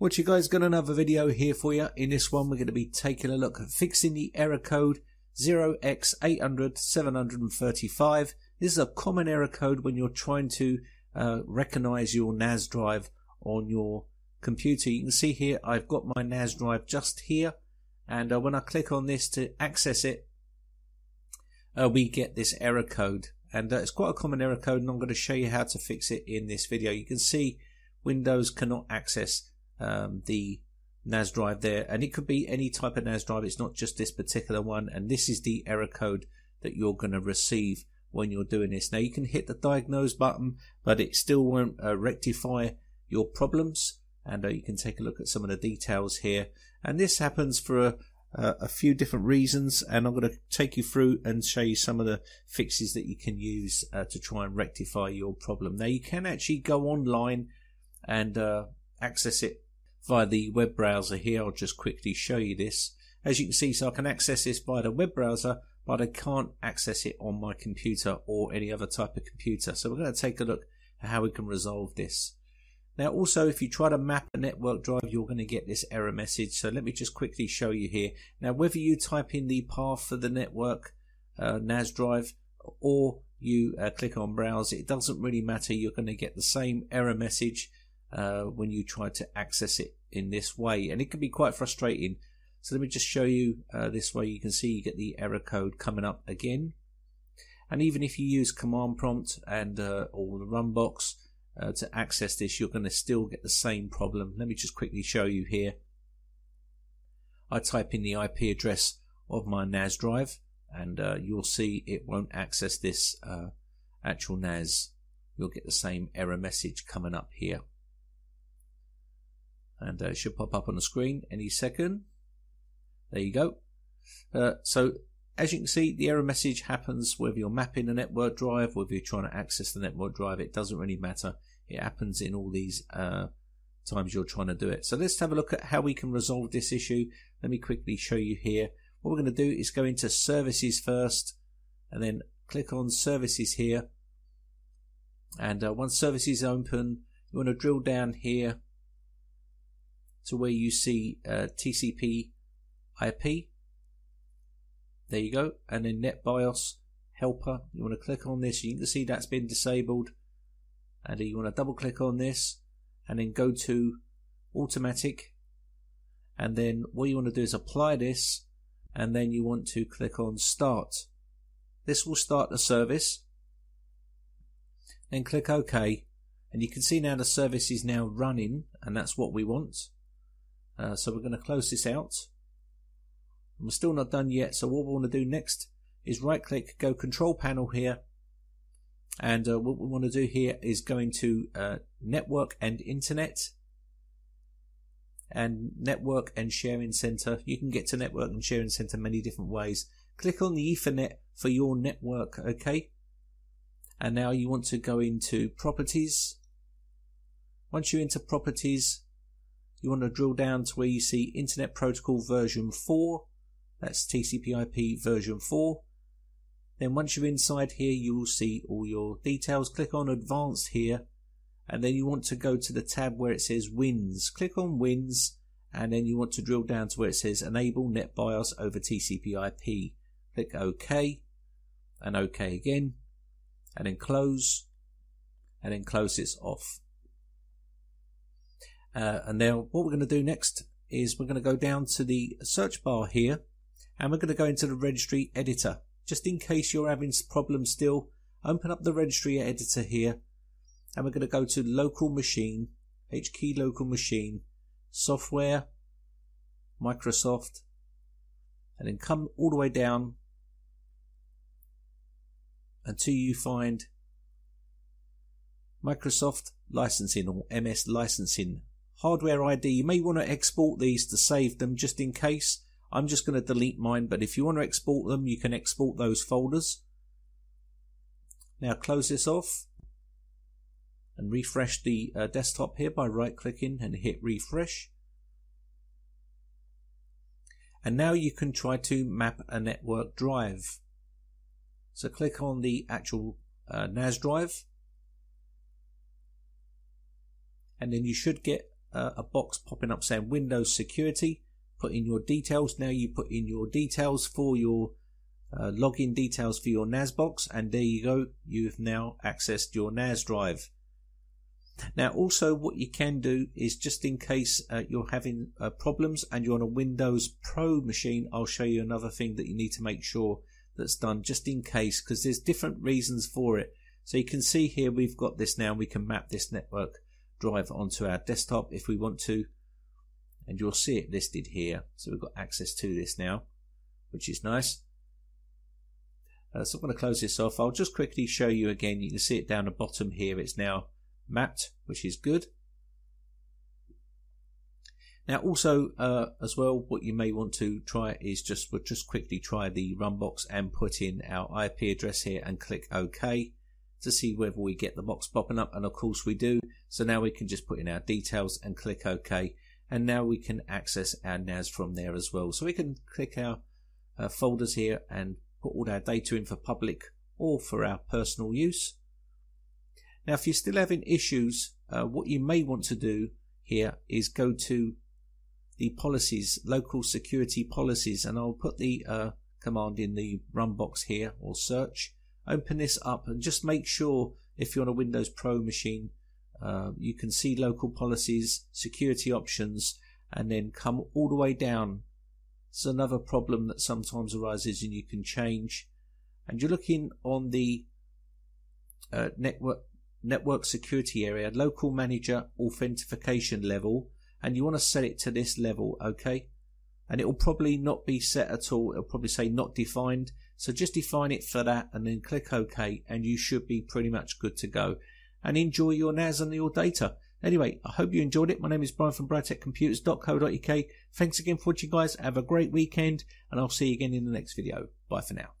What you guys got another video here for you. In this one we're going to be taking a look at fixing the error code 0x800-735. This is a common error code when you're trying to uh, recognize your NAS drive on your computer. You can see here I've got my NAS drive just here and uh, when I click on this to access it uh, we get this error code and uh, it's quite a common error code and I'm going to show you how to fix it in this video. You can see Windows cannot access um, the NAS drive there. And it could be any type of NAS drive. It's not just this particular one. And this is the error code that you're going to receive when you're doing this. Now you can hit the diagnose button but it still won't uh, rectify your problems. And uh, you can take a look at some of the details here. And this happens for a, a few different reasons. And I'm going to take you through and show you some of the fixes that you can use uh, to try and rectify your problem. Now you can actually go online and uh, access it via the web browser here. I'll just quickly show you this. As you can see, so I can access this via the web browser, but I can't access it on my computer or any other type of computer. So we're going to take a look at how we can resolve this. Now also if you try to map a network drive you're going to get this error message so let me just quickly show you here. Now whether you type in the path for the network uh, NAS drive or you uh, click on browse it doesn't really matter you're going to get the same error message uh, when you try to access it in this way. And it can be quite frustrating. So let me just show you uh, this way. You can see you get the error code coming up again. And even if you use command prompt and uh, or the run box uh, to access this you're going to still get the same problem. Let me just quickly show you here. I type in the IP address of my NAS drive and uh, you'll see it won't access this uh, actual NAS you'll get the same error message coming up here and uh, it should pop up on the screen any second. There you go. Uh, so as you can see, the error message happens whether you're mapping a network drive, whether you're trying to access the network drive. It doesn't really matter. It happens in all these uh, times you're trying to do it. So let's have a look at how we can resolve this issue. Let me quickly show you here. What we're going to do is go into services first and then click on services here. And uh, once services open, you want to drill down here to where you see uh, TCP IP. There you go. And then NetBIOS helper. You want to click on this. You can see that's been disabled. And you want to double click on this and then go to automatic. And then what you want to do is apply this and then you want to click on start. This will start the service. Then click OK. And you can see now the service is now running and that's what we want. Uh, so we're going to close this out. And we're still not done yet. So what we want to do next is right click, go control panel here. And uh, what we want to do here is go into uh, network and internet and network and sharing center. You can get to network and sharing center many different ways. Click on the Ethernet for your network, okay? And now you want to go into properties. Once you're into properties, you want to drill down to where you see Internet Protocol version 4. That's TCP IP version 4. Then once you're inside here, you will see all your details. Click on Advanced here. And then you want to go to the tab where it says Wins. Click on Wins. And then you want to drill down to where it says Enable NetBIOS over TCP IP. Click OK. And OK again. And then close. And then close this off. Uh, and now what we're going to do next is we're going to go down to the search bar here and we're going to go into the registry editor. Just in case you're having problems still, open up the registry editor here and we're going to go to local machine, HKey local machine, software, Microsoft, and then come all the way down until you find Microsoft licensing or MS licensing hardware ID. You may want to export these to save them just in case. I'm just going to delete mine, but if you want to export them, you can export those folders. Now close this off and refresh the uh, desktop here by right clicking and hit refresh. And now you can try to map a network drive. So click on the actual uh, NAS drive and then you should get uh, a box popping up saying Windows Security. Put in your details. Now you put in your details for your uh, login details for your NAS box, and there you go. You've now accessed your NAS drive. Now, also, what you can do is just in case uh, you're having uh, problems and you're on a Windows Pro machine, I'll show you another thing that you need to make sure that's done just in case because there's different reasons for it. So you can see here we've got this now. We can map this network drive onto our desktop if we want to, and you'll see it listed here. So we've got access to this now, which is nice. Uh, so I'm going to close this off. I'll just quickly show you again. You can see it down the bottom here. It's now mapped, which is good. Now, also uh, as well, what you may want to try is just we'll just quickly try the Runbox and put in our IP address here and click OK to see whether we get the box popping up, and of course we do. So now we can just put in our details and click OK, and now we can access our NAS from there as well. So we can click our uh, folders here and put all our data in for public or for our personal use. Now, if you're still having issues, uh, what you may want to do here is go to the policies, local security policies, and I'll put the uh, command in the run box here or search. Open this up and just make sure if you're on a Windows Pro machine, uh, you can see local policies, security options, and then come all the way down. It's another problem that sometimes arises and you can change. And you're looking on the uh, network network security area, local manager authentication level, and you want to set it to this level, okay? And it will probably not be set at all. It'll probably say not defined. So just define it for that and then click OK and you should be pretty much good to go. And enjoy your NAS and your data. Anyway, I hope you enjoyed it. My name is Brian from briteccomputers.co.uk. Thanks again for watching guys. Have a great weekend and I'll see you again in the next video. Bye for now.